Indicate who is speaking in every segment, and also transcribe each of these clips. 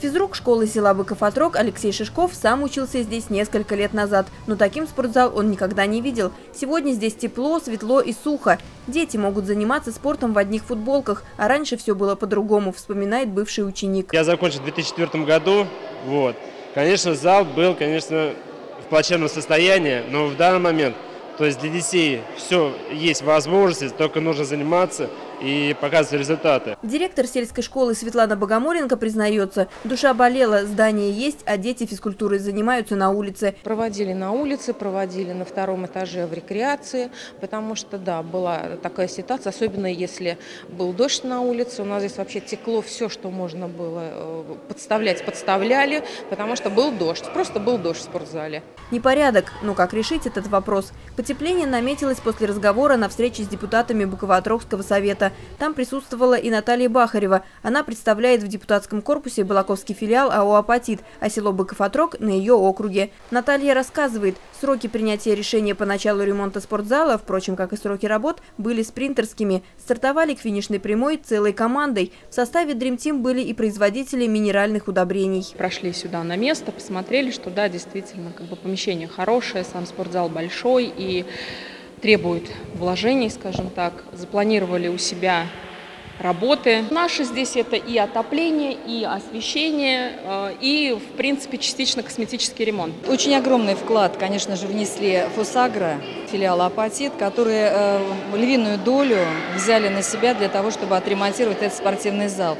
Speaker 1: Физрук школы села Быков-Отрог Алексей Шишков сам учился здесь несколько лет назад, но таким спортзал он никогда не видел. Сегодня здесь тепло, светло и сухо. Дети могут заниматься спортом в одних футболках, а раньше все было по-другому, вспоминает бывший ученик.
Speaker 2: Я закончил в 2004 году, вот. Конечно, зал был, конечно, в плачевном состоянии, но в данный момент, то есть для детей все есть возможности, только нужно заниматься – и показывать результаты.
Speaker 1: Директор сельской школы Светлана Богомоленко признается, душа болела, здание есть, а дети физкультурой занимаются на улице.
Speaker 3: Проводили на улице, проводили на втором этаже в рекреации, потому что, да, была такая ситуация, особенно если был дождь на улице, у нас здесь вообще текло все, что можно было э, подставлять, подставляли, потому что был дождь, просто был дождь в спортзале.
Speaker 1: Непорядок, но как решить этот вопрос? Потепление наметилось после разговора на встрече с депутатами Буково-Отрогского совета. Там присутствовала и Наталья Бахарева. Она представляет в депутатском корпусе Балаковский филиал АО «Апатит», а село Быков-Отрог на ее округе. Наталья рассказывает, сроки принятия решения по началу ремонта спортзала, впрочем, как и сроки работ, были спринтерскими. Стартовали к финишной прямой целой командой. В составе Dream Team были и производители минеральных удобрений.
Speaker 3: Прошли сюда на место, посмотрели, что да, действительно, как бы помещение хорошее, сам спортзал большой и требует вложений, скажем так. Запланировали у себя работы. Наши здесь это и отопление, и освещение, э, и, в принципе, частично косметический ремонт.
Speaker 4: Очень огромный вклад, конечно же, внесли Фосагра, филиал Апатит, которые э, львиную долю взяли на себя для того, чтобы отремонтировать этот спортивный зал.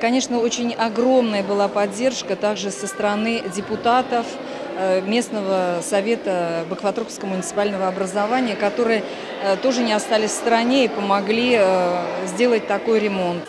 Speaker 4: Конечно, очень огромная была поддержка также со стороны депутатов, местного совета Бакватровского муниципального образования, которые э, тоже не остались в стороне и помогли э, сделать такой ремонт.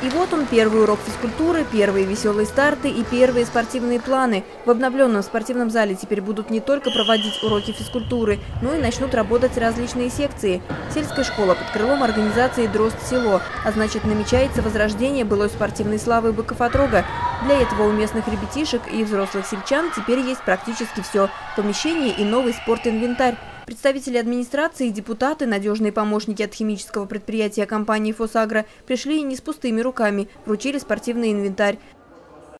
Speaker 1: И вот он, первый урок физкультуры, первые веселые старты и первые спортивные планы. В обновленном спортивном зале теперь будут не только проводить уроки физкультуры, но и начнут работать различные секции. Сельская школа под крылом организации «Дрозд-село», а значит намечается возрождение былой спортивной славы Быков-Отрога. Для этого у местных ребятишек и взрослых сельчан теперь есть практически все – помещение и новый спортинвентарь. Представители администрации и депутаты, надежные помощники от химического предприятия компании «Фосагро» пришли не с пустыми руками, вручили спортивный инвентарь.